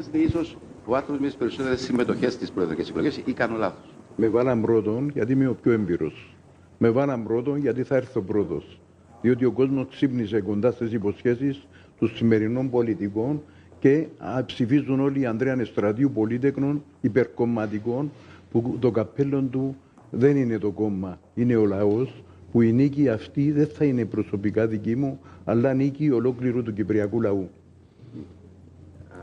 Είστε ίσως ο άνθρωπος με τι περισσότερες συμμετοχές στις προεδρικές εκλογές ή κάνω λάθος; Με βάλαν πρώτον γιατί είμαι ο πιο έμπειρος. Με βάλαν πρώτον γιατί θα έρθω πρώτος. Διότι ο κόσμος ξύπνησε κοντά στις υποσχέσεις των σημερινών πολιτικών και ψηφίζουν όλοι οι Ανδρέας Νεστρατείου πολίτεκνων υπερκομματικών που το καπέλο του δεν είναι το κόμμα, είναι ο λαός που η νίκη αυτή δεν θα είναι προσωπικά δική μου, αλλά νίκη ολόκληρου του Κυπριακού λαού.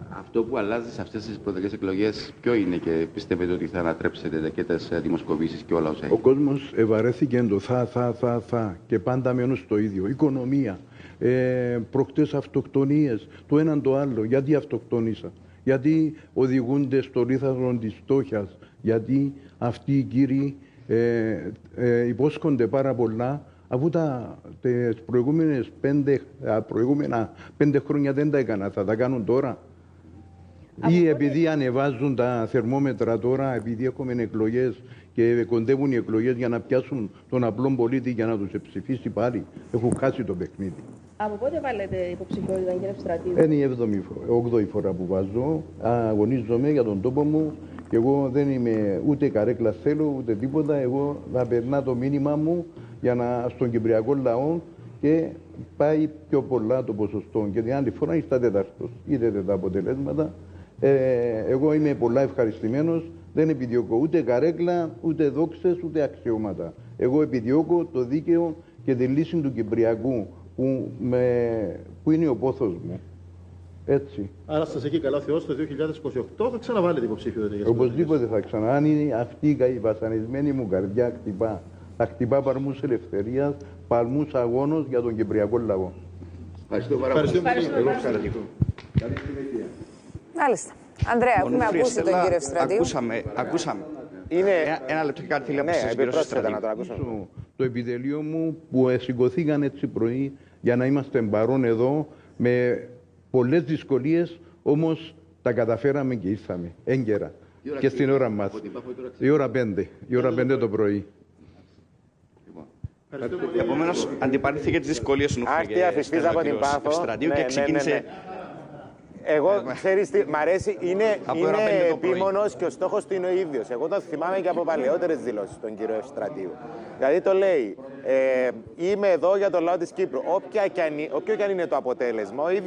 Αυτό που αλλάζει σε αυτές τις προεδρικές εκλογές, ποιο είναι και πιστεύετε ότι θα ανατρέψετε και τι δημοσκοπήσεις και όλα όσα Ο κόσμος ευαρέθηκε το θα, θα, θα, θα και πάντα μένουν στο ίδιο. Οικονομία, ε, προκτές αυτοκτονίες, το έναν το άλλο. Γιατί αυτοκτόνησα. Γιατί οδηγούνται στο ρίθαρο της φτώχειας; Γιατί αυτοί οι κύριοι ε, ε, υπόσχονται πάρα πολλά αφού τα τις προηγούμενες πέντε, προηγούμενα πέντε χρόνια δεν τα έκανα, θα τα κάνουν τώρα; Ή επειδή ανεβάζουν τα θερμόμετρα τώρα, επειδή έχουμε εκλογές και κοντεύουν οι εκλογές για να πιάσουν τον απλό πολίτη για να τους ψηφίσει πάλι. Έχουν χάσει το παιχνίδι. Από πότε βάλετε υποψηφιότητα, κύριε Ευστρατήδη. Είναι η 7η, φορά που βάζω. Αγωνίζομαι για τον τόπο μου και εγώ δεν είμαι ούτε καρέκλα θέλω ούτε τίποτα. Εγώ θα περνά το μήνυμά μου για να, στον Κυπριακό λαό και πάει πιο πολλά το ποσοστό. Και την άλλη φορά είστε τέταρτος. Είδατε τα αποτελέσματα. Ε, εγώ είμαι πολλά ευχαριστημένος. Δεν επιδιώκω ούτε καρέκλα, ούτε δόξες, ούτε αξιώματα. Εγώ επιδιώκω το δίκαιο και τη λύση του Κυπριακού που, με, που είναι ο πόθος μου. Έτσι. Άρα σας εκεί καλά Θεός το 2028 θα ξαναβάλετε υποψήφιο για Οπωσδήποτε θα ξανά. Αν είναι αυτή η βασανισμένη μου καρδιά χτυπά. Θα χτυπά παλμούς ελευθερίας, παλμούς αγώνος για τον Κυπριακό λαό. Ευχαριστώ πάρα πολύ. Καλή συνέχεια. Μάλιστα. Ανδρέα, έχουμε ακούσει τον κύριο Ευστρατείου. Ακούσαμε, ακούσαμε. Είναι... Ένα, ένα λεπτό και κάτι θέλει να ναι, πει να το ακούσω. Το επιτελείο μου που σηκωθήκαν έτσι πρωί για να είμαστε παρόν εδώ με πολλές δυσκολίες, όμως τα καταφέραμε και ήρθαμε έγκαιρα. Και στην ώρα μας. Η ώρα 5. Η ώρα 5 το πρωί. Επομένως, αντιπαρήθηκε τις δυσκολίες του Άρχιε αφισβήτα από την Πάφο. και ναι, ναι, ξεκίνησε ναι, εγώ, ξέρεις τι, μ' αρέσει, είναι, είναι επίμονος και ο στόχος του είναι ο ίδιος. Εγώ το θυμάμαι και από παλαιότερες δηλώσεις τον κύριο Ευστρατείου. Δηλαδή το λέει, ε, είμαι εδώ για το λαό της Κύπρου. Όποια και αν, όποιο και αν είναι το αποτέλεσμα, ο ίδιος